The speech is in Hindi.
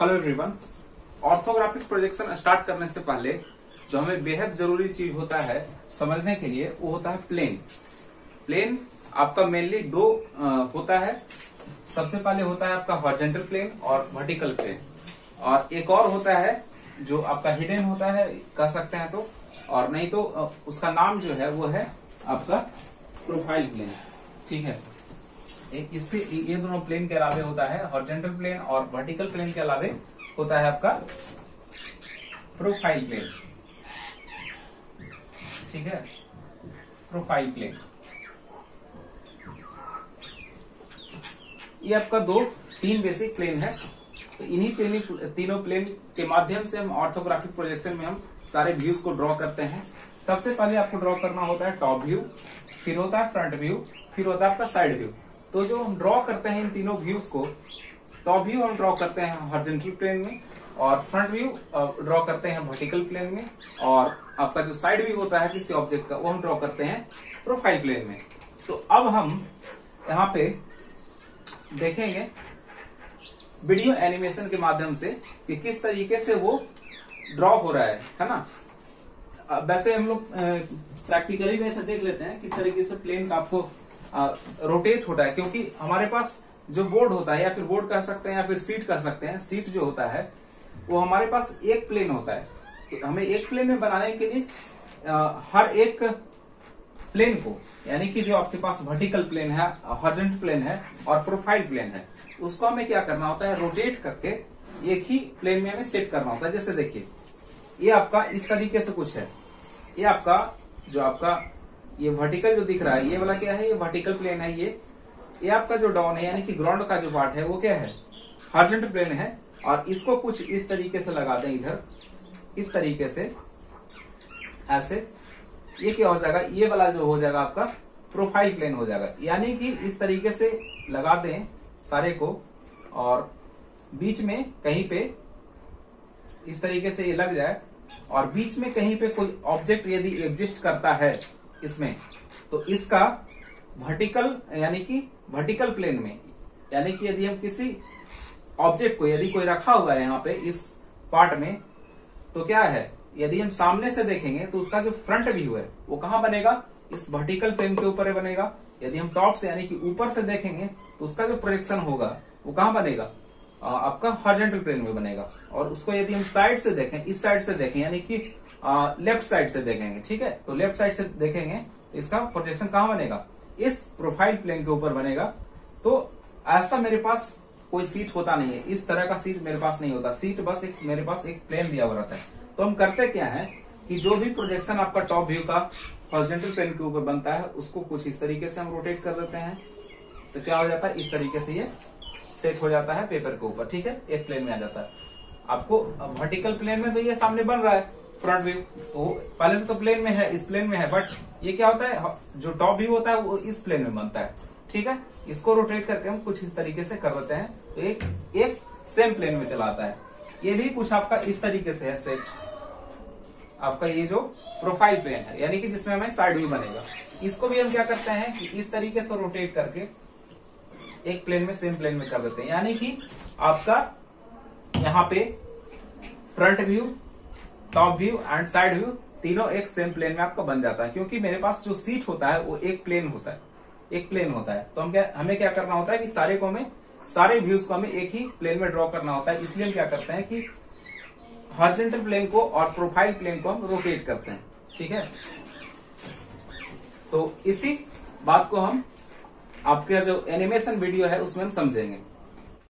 Hello everyone. Orthographic projection start करने से पहले जो हमें बेहद ज़रूरी चीज़ होता है समझने के लिए वो होता है प्लेन। प्लेन आपका मेनली दो अ, होता है। सबसे पहले होता है आपका हॉर्जेंटल प्लेन और वर्टिकल प्लेन और एक और होता है जो आपका हिडन होता है कह सकते हैं तो। और नहीं तो उसका नाम जो है वो है आपका प्रोफ़ाइल प्लेन ठीक है? इसके ये दोनों प्लेन के अलावे होता है हॉर्जेंटल प्लेन और वर्टिकल प्लेन के अलावे होता है आपका प्रोफ़ाइल प्लेन ठीक है? प्रोफ़ाइल प्लेन ये आपका दो तीन बेसिक प्लेन है। तो इन्हीं तीन, तीनों प्लेन के माध्यम से हम ऑर्थोग्राफिक प्रोजेक्शन में हम सारे व्यूज़ को ड्रॉ करते हैं। सबसे पहले आपको ड्रॉ करना होता है टॉप व्यू फिर होता है फ्रंट व्यू फिर होता है आपका साइड व्यू तो जो हम ड्रॉ करते हैं इन तीनों व्यूज़ को टॉप व्यू हम ड्रॉ करते हैं हॉर्जेंटल प्लेन में और फ्रंट व्यू ड्रॉ करते हैं वर्टिकल प्लेन में और आपका जो साइड व्यू होता है किसी ऑब्जेक्ट का, वो हम ड्रॉ करते हैं प्रोफ़ाइल प्लेन में। तो अब हम यहाँ पे देखेंगे वीडियो एनिमेशन के माध्यम से कि किस तरीके से वो ड्रॉ हो रहा है है ना? वैसे हम लोग प्रैक्टिकली में ऐसे देख लेते हैं किस तरीके से प्लेन का आपको रोटेट होता है क्योंकि हमारे पास जो बोर्ड होता है या फिर बोर्ड कह सकते हैं या फिर सीट कह सकते हैं सीट जो होता है वो हमारे पास एक प्लेन होता है। तो हमें एक प्लेन में बनाने के लिए आ, हर एक प्लेन को यानी कि जो आपके पास वर्टिकल प्लेन है हॉर्जेंट प्लेन है और प्रोफ़ाइल प्लेन है उसको हमें क्या करना होता है रोटेट करके एक ही प्लेन में हमें सेट करना होता है। जैसे देखिए ये आपका इस तरीके से कुछ है। ये आपका जो आपका ये वर्टिकल जो दिख रहा है, ये वाला क्या है? ये वर्टिकल प्लेन है ये। ये आपका जो डाउन है, यानी कि ग्राउंड का जो पार्ट है, वो क्या है? हॉर्जेंट प्लेन है। और इसको कुछ इस तरीके से लगा दें इधर। इस तरीके से, ऐसे। ये क्या हो जाएगा? ये वाला जो हो जाएगा आपका प्रोफ़ाइल प्लेन हो जाएगा। यानी कि इस तरीके से लगा दें सारे को। और बीच में कहीं पे इस तरीके से ये लग जाए। और बीच में कहीं पे कोई ऑब्जेक्ट यदि एग्जिस्ट करता है इसमें। तो इसका वर्टिकल यानी कि वर्टिकल प्लेन में, यानी कि यदि हम किसी ऑब्जेक्ट को, यदि कोई रखा हुआ है यहाँ पे इस पार्ट में तो क्या है? यदि हम सामने से देखेंगे तो उसका जो फ्रंट व्यू है, वो कहाँ बनेगा? इस वर्टिकल प्लेन के ऊपर बनेगा। यदि हम टॉप से, यानी कि ऊपर से देखेंगे तो उसका जो प्रोजेक्शन होगा, वो कहाँ बनेगा? आपका हॉर्जेंटल प्लेन में बनेगा। और उसको यदि हम साइड से देखें, इस साइड से देखें, यानी कि लेफ़्ट साइड से देखेंगे, ठीक है? तो लेफ़्ट साइड से देखेंगे तो इसका प्रोजेक्शन कहाँ बनेगा? इस प्रोफ़ाइल प्लेन के ऊपर बनेगा। तो ऐसा मेरे पास कोई सीट होता नहीं है। इस तरह का सीट मेरे पास नहीं होता। सीट बस एक, मेरे पास एक प्लेन दिया हुआ रहता है। तो हम करते क्या है कि जो भी प्रोजेक्शन आपका टॉप व्यू का हॉर्जेंटल प्लेन के ऊपर बनता है, उसको कुछ इस तरीके से हम रोटेट कर देते हैं। तो क्या हो जाता है? इस तरीके से ये सेट हो जाता है पेपर के ऊपर, ठीक है? एक प्लेन में आ जाता है। आपको वर्टिकल प्लेन में तो ये सामने बन रहा है। फ्रंट व्यू तो पहले से तो प्लेन में है, इस प्लेन में है बट ये क्या होता है जो टॉप व्यू होता है, वो इस प्लेन में बनता है, ठीक है? इसको रोटेट करके हम कुछ इस तरीके से कर देते हैं तो एक एक सेम प्लेन में चलाता है। ये भी कुछ आपका इस तरीके से है सेट आपका ये जो प्रोफ़ाइल प्लेन है, यानी कि जिसमें हमें साइड व्यू बनेगा। इसको भी हम क्या करते हैं कि इस तरीके से रोटेट करके एक प्लेन में सेम प्लेन में कर देते हैं। यानी कि आपका यहाँ पे front view top view and side view तीनों एक सेम प्लेन में आपका बन जाता है, क्योंकि मेरे पास जो सीट होता है, वो एक प्लेन होता है, एक प्लेन होता है। तो हम क्या, हमें क्या करना होता है कि सारे को हमें, सारे व्यूज़ को हमें एक ही प्लेन में ड्रॉ करना होता है। इसलिए हम क्या करते हैं कि हॉर्जेंटल प्लेन को और प्रोफ़ाइल प्लेन को हम रोटेट करते हैं, ठीक है? तो इसी बात को हम, आपका जो एनिमेशन वीडियो है, उसमें हम समझेंगे।